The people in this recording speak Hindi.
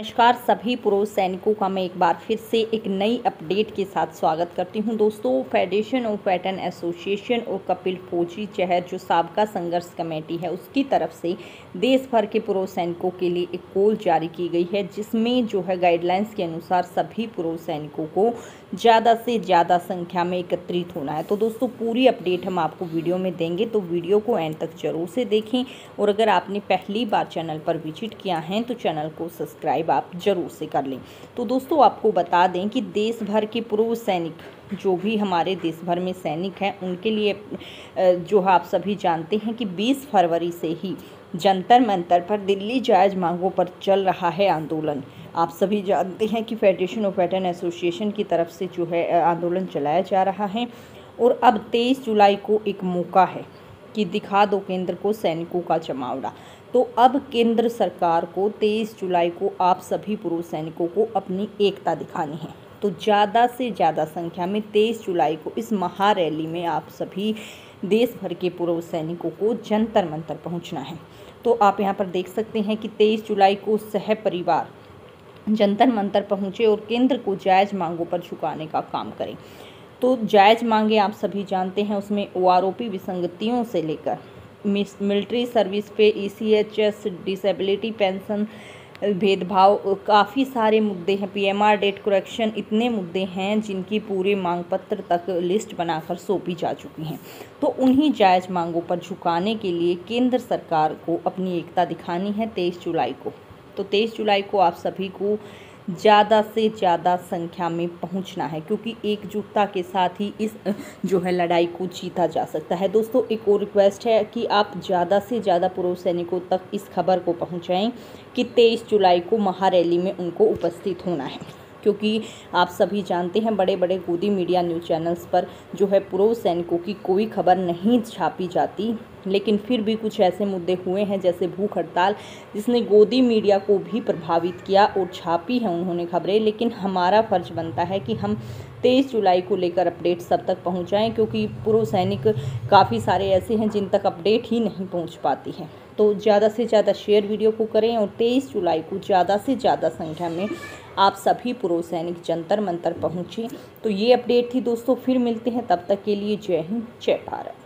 नमस्कार, सभी पूर्व सैनिकों का मैं एक बार फिर से एक नई अपडेट के साथ स्वागत करती हूँ। दोस्तों फेडरेशन ऑफ़ पैटर्न एसोसिएशन और कपिल फौजी चहर, जो सबका संघर्ष कमेटी है, उसकी तरफ़ से देश भर के पूर्व सैनिकों के लिए एक कॉल जारी की गई है, जिसमें जो है गाइडलाइंस के अनुसार सभी पूर्व सैनिकों को ज़्यादा से ज़्यादा संख्या में एकत्रित होना है। तो दोस्तों, पूरी अपडेट हम आपको वीडियो में देंगे तो वीडियो को एंड तक ज़रूर से देखें। और अगर आपने पहली बार चैनल पर विज़िट किया है तो चैनल को सब्सक्राइब आप ज़रूर से कर लें। तो दोस्तों, आपको बता दें कि देश भर के पूर्व सैनिक, जो भी हमारे देश भर में सैनिक हैं, उनके लिए जो आप सभी जानते हैं कि 20 फरवरी से ही जंतर मंतर पर दिल्ली जायज़ मांगों पर चल रहा है आंदोलन। आप सभी जानते हैं कि फेडरेशन ऑफ़ वेटर्न एसोसिएशन की तरफ़ से जो है आंदोलन चलाया जा रहा है और अब तेईस जुलाई को एक मौका है कि दिखा दो केंद्र को सैनिकों का जमावड़ा। तो अब केंद्र सरकार को 23 जुलाई को आप सभी पूर्व सैनिकों को अपनी एकता दिखानी है। तो ज़्यादा से ज़्यादा संख्या में 23 जुलाई को इस महारैली में आप सभी देश भर के पूर्व सैनिकों को जंतर मंतर पहुँचना है। तो आप यहाँ पर देख सकते हैं कि 23 जुलाई को सह परिवार जंतर मंतर पहुँचे और केंद्र को जायज़ मांगों पर झुकाने का काम करें। तो जायज़ मांगे आप सभी जानते हैं, उसमें ओ विसंगतियों से लेकर मिलिट्री सर्विस पे ईसीएचएस डिसेबिलिटी पेंशन भेदभाव, काफ़ी सारे मुद्दे हैं। पीएमआर डेट करेक्शन इतने मुद्दे हैं जिनकी पूरे मांग पत्र तक लिस्ट बनाकर सौंपी जा चुकी हैं। तो उन्हीं जायज़ मांगों पर झुकाने के लिए केंद्र सरकार को अपनी एकता दिखानी है तेईस जुलाई को। तो तेईस जुलाई को आप सभी को ज़्यादा से ज़्यादा संख्या में पहुँचना है, क्योंकि एकजुटता के साथ ही इस जो है लड़ाई को जीता जा सकता है। दोस्तों, एक और रिक्वेस्ट है कि आप ज़्यादा से ज़्यादा पूर्व सैनिकों तक इस खबर को पहुंचाएँ कि तेईस जुलाई को महारैली में उनको उपस्थित होना है, क्योंकि आप सभी जानते हैं बड़े बड़े गोदी मीडिया न्यूज़ चैनल्स पर जो है पूर्व सैनिकों की कोई खबर नहीं छापी जाती। लेकिन फिर भी कुछ ऐसे मुद्दे हुए हैं, जैसे भूख हड़ताल, जिसने गोदी मीडिया को भी प्रभावित किया और छापी है उन्होंने खबरें। लेकिन हमारा फ़र्ज़ बनता है कि हम तेईस जुलाई को लेकर अपडेट सब तक पहुंचाएँ, क्योंकि पूर्व सैनिक काफ़ी सारे ऐसे हैं जिन तक अपडेट ही नहीं पहुँच पाती हैं। तो ज़्यादा से ज़्यादा शेयर वीडियो को करें और तेईस जुलाई को ज़्यादा से ज़्यादा संख्या में आप सभी पूर्व सैनिक जंतर मंतर पहुँचें। तो ये अपडेट थी दोस्तों, फिर मिलते हैं तब तक के लिए जय हिंद, जय भारत।